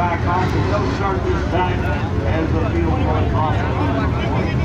back on. No shark this time as the field goes off.